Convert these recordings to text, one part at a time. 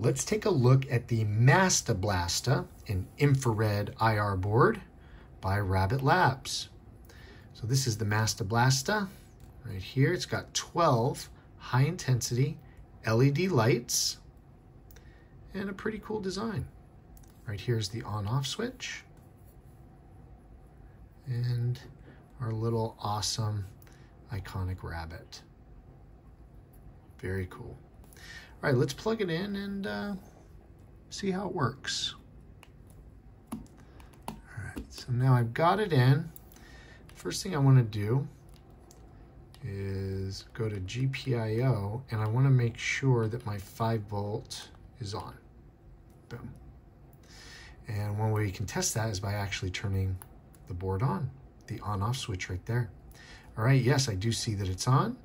Let's take a look at the Mastablasta, an infrared IR board by Rabbit Labs. So this is the Mastablasta right here. It's got 12 high intensity LED lights and a pretty cool design. Right here's the on off switch and our little awesome iconic rabbit. Very cool. All right, let's plug it in and uh, see how it works. All right, so now I've got it in. First thing I want to do is go to GPIO and I want to make sure that my 5 volt is on. Boom. And one way you can test that is by actually turning the board on, the on off switch right there. All right, yes, I do see that it's on.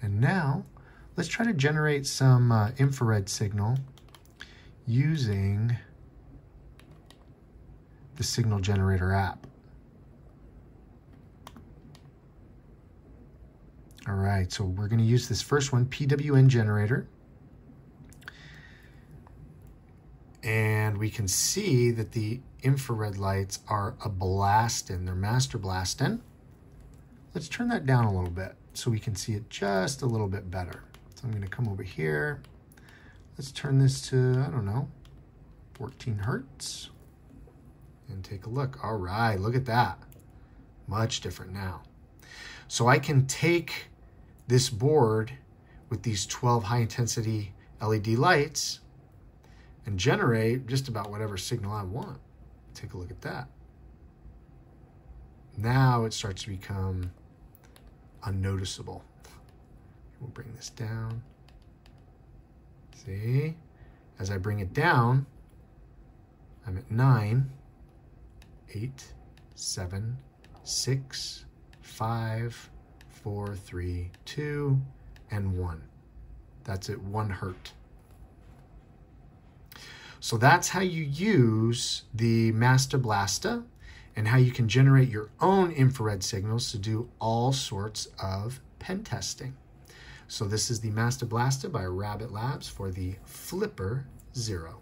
And now let's try to generate some uh, infrared signal using the signal generator app. All right, so we're gonna use this first one, PWM generator. And we can see that the infrared lights are a blasting, they're master blasting. Let's turn that down a little bit so we can see it just a little bit better. I'm gonna come over here. Let's turn this to, I don't know, 14 Hertz and take a look. All right, look at that. Much different now. So I can take this board with these 12 high intensity LED lights and generate just about whatever signal I want. Take a look at that. Now it starts to become unnoticeable. We'll bring this down. See? As I bring it down, I'm at nine, eight, seven, six, five, four, three, two, and one. That's at one hertz. So that's how you use the Mastablasta and how you can generate your own infrared signals to do all sorts of pen testing. So this is the Master Blaster by Rabbit Labs for the Flipper Zero.